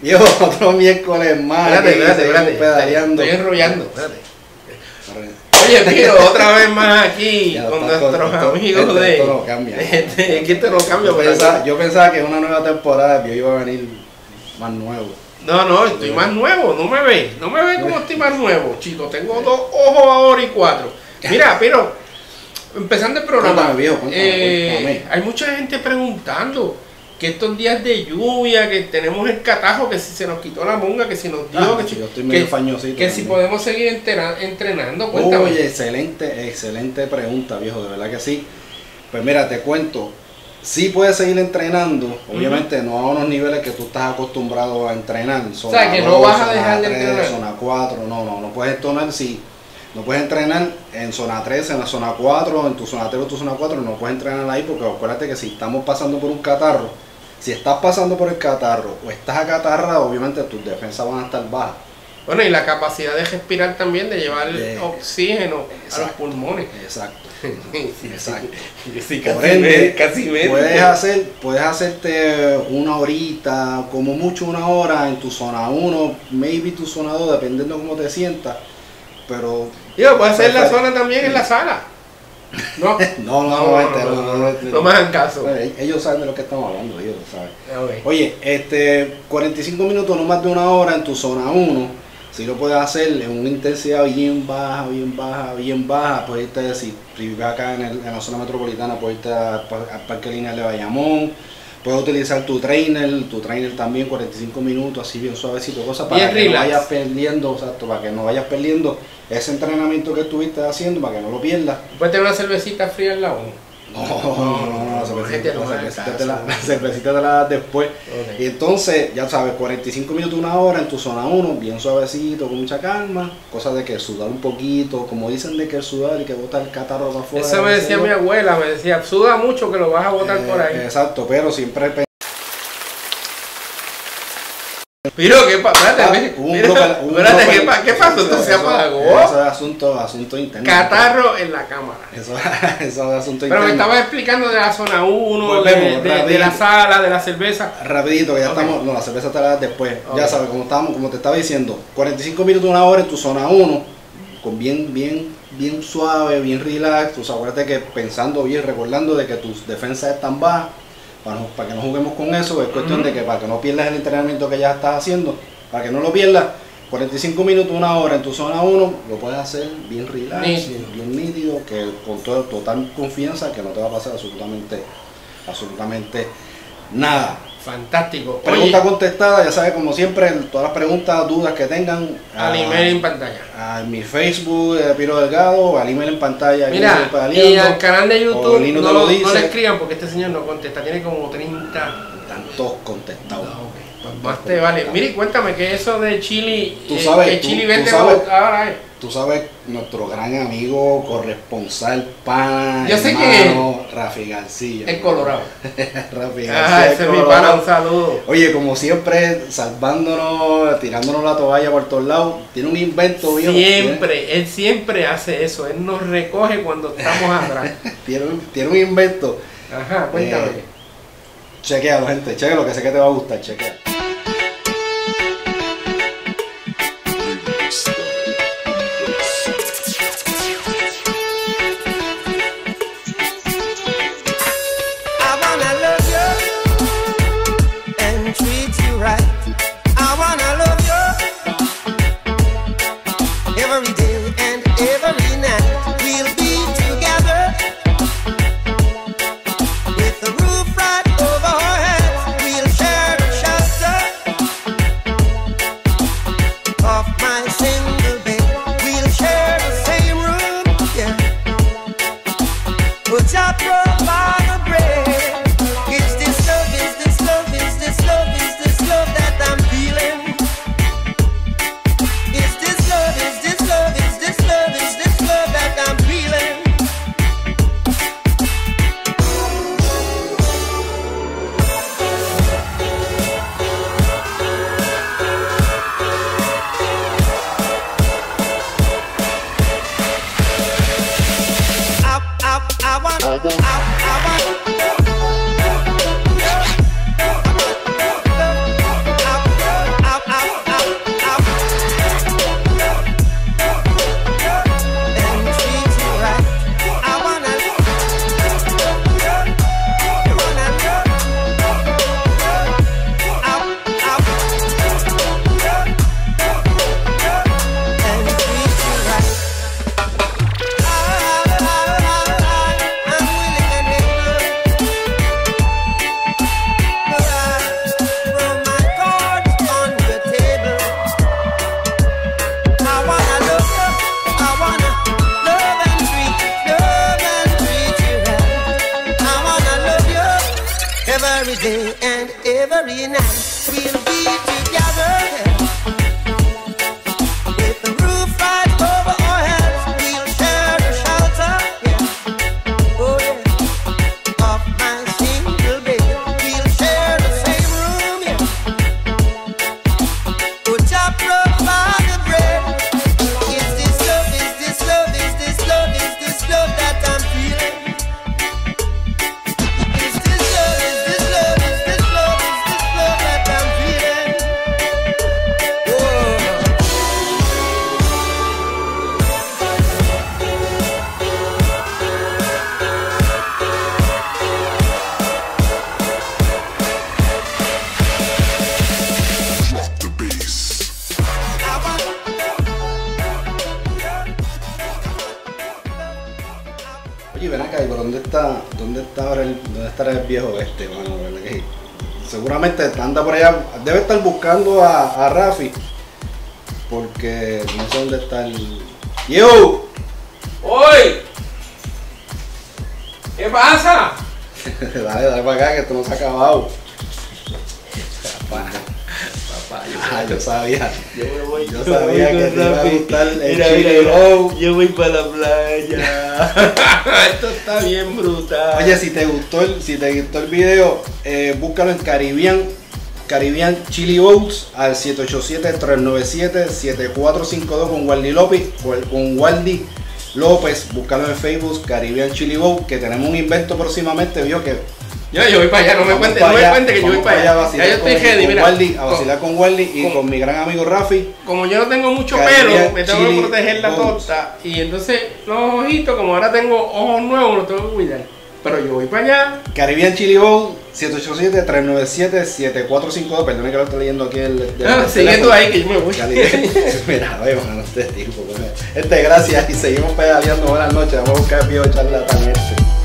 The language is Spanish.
Viejo, otro miércoles más. Espérate, espérate, espérate. pedaleando. Estoy enrollando. Espérate. Oye, Piro, otra vez más aquí Ya con nuestros amigos esto- de. esto no cambia. Este, que esto no cambia, Yo pensaba, yo pensaba que una nueva temporada yo iba a venir más nuevo. No, no, estoy más nuevo, no me ve, no me ve como estoy más nuevo, chicos. Tengo dos ojos ahora y cuatro. Mira, pero empezando el programa, Cuéntame, viejo, cuéntame, eh, cuéntame. hay mucha gente preguntando que estos días de lluvia, que tenemos el catajo, que si se nos quitó la monga, que si nos dio, Ah, que, sí, si- yo estoy medio que- que si podemos seguir entrenando. Cuéntame. Oye, excelente, excelente pregunta, viejo, de verdad que sí. Pues mira, te cuento, sí puedes seguir entrenando, obviamente no a unos niveles que tú estás acostumbrado a entrenar. O sea, que no vas a dejar de entrenar. Zona 4, no, no, no puedes entrenar si no puedes entrenar en zona 3, en la zona 4, en tu zona 3 o tu zona 4, no puedes entrenar ahí porque acuérdate que si estamos pasando por un catarro, si estás pasando por el catarro o estás acatarrado, obviamente tus defensas van a estar bajas. Bueno, y la capacidad de respirar también, de llevar De- oxígeno a los pulmones. Exacto. Sí, Exacto. sí, Por casi ende, me- casi me- Puedes hacer, puedes hacerte una horita, como mucho una hora en tu zona 1, maybe tu zona 2, dependiendo cómo te sientas. Pero Digo, puede ser la zona también en la sala. No, no, no, no, no, no, este, no, no, no, no, no me hagan caso. Eh, Ellos saben de lo que estamos hablando, ellos lo saben. Ok. Oye, este 45 minutos, no más de una hora en tu zona 1. Si lo puedes hacer en una intensidad bien baja, bien baja, bien baja, puedes irte, si vives acá en, el- en la zona metropolitana, puedes irte al Parque Lineal de Bayamón. Puedes utilizar tu trainer, tu trainer también 45 minutos, así bien suavecito, cosas para Bien que relax. no vayas perdiendo, exacto, para que no vayas perdiendo ese entrenamiento que estuviste haciendo, para que no lo pierdas. Puedes tener una cervecita fría al lado. No, no, no, la cervecita, gente, la cervecita te la, la cervecita te la das después. Ok. Y entonces, ya sabes, 45 minutos, una hora en tu zona 1, bien suavecito, con mucha calma. Cosa de que sudar un poquito, como dicen de que el sudar y que botar el catarro para afuera. Eso me decía mi abuela, me decía, suda mucho que lo vas a botar por Eh, ahí. Exacto, pero siempre pe- Pero, ¿qué pasa? Ah, Espérate, hubo un mira, bloque- hubo espérate, bloque- ¿qué, pa- qué pasó? Eso- se apagó. Eso es asunto, asunto interno. Catarro en la cámara. Eso, eso es asunto Pero me interno. estabas explicando de la zona 1, de, de- de la sala, de la cerveza. Rapidito, que ya Ok. estamos, no, la cerveza das después. Ok. Ya sabes, como estábamos, como te estaba diciendo, 45 minutos, una hora en tu zona 1, con bien, bien, bien suave, bien relax. Pues acuérdate que pensando bien, recordando de que tus defensas están bajas, para, que no juguemos con eso, es cuestión de que para que no pierdas el entrenamiento que ya estás haciendo, para que no lo pierdas, 45 minutos, una hora en tu zona 1, lo puedes hacer bien relax, Nítido. bien nítido, que con toda, total confianza que no te va a pasar absolutamente, absolutamente nada. Fantástico. Pregunta Oye, contestada, ya sabes, como siempre, todas las preguntas, dudas que tengan. al a- email en pantalla. a mi Facebook, de Piro Delgado, al email en pantalla. Mira, estoy y al canal de YouTube no, lo le escriban porque este señor no contesta, tiene como 30. Están todos contestados. Más te vale. Mire, cuéntame que eso de Chili, Tú eh, sabes, que tú- Chili tú vende sabes. ahora es. Tú sabes, nuestro gran amigo, corresponsal, pana, Yo sé hermano, Rafi García. El Colorado. Rafi Ah, García, ese es mi pana, un saludo. Oye, como siempre, salvándonos, tirándonos la toalla por todos lados. Tiene un invento bien. Siempre, él siempre hace eso, él nos recoge cuando estamos atrás. Tiene, un- tiene un invento. Ajá, cuéntame. Eh, Chequealo, gente. Chequealo, que sé que te va a gustar. Chequea. compromise. Every day and every night we'll be together. Está, dónde está ahora el, dónde estará el viejo este, mano? ¿Verdad que seguramente anda por allá, debe estar buscando a, a Rafi, porque no sé dónde está el... ¡Yo! ¡Oy! ¿Qué pasa? dale, dale para acá que esto no se ha acabado. Ah, yo sabía. yo me voy. Yo me sabía voy que te iba a gustar el Mira, roll. Yo voy para la playa. Esto está bien brutal. Oye, si te gustó el, si te gustó el video, eh, búscalo en Caribbean, Caribbean Chili Boats al 787-397-7452 con Waldi López, con- Waldi López, búscalo en Facebook, Caribbean Chili Boat, que tenemos un invento próximamente, vio que Yo, yo voy para allá, no me cuentes, no me cuentes que yo voy para allá. Ya vacilar yo estoy con- ready, con mira. Waldi, a vacilar con Waldi y con- con mi gran amigo Rafi. como yo no tengo mucho pelo, me tengo que proteger la torta. Y entonces los ojitos, como ahora tengo ojos nuevos, los tengo que cuidar. Pero yo voy para allá. Caribbean Chili Boat 787-397-7452, perdón que lo estoy leyendo aquí el, Ah, sigue tú teléfono. ahí que yo me voy. Mira, mano, este tipo. pues, Este, gracias y seguimos pedaleando. Buenas noches. Vamos a buscar el viejo charlatán este.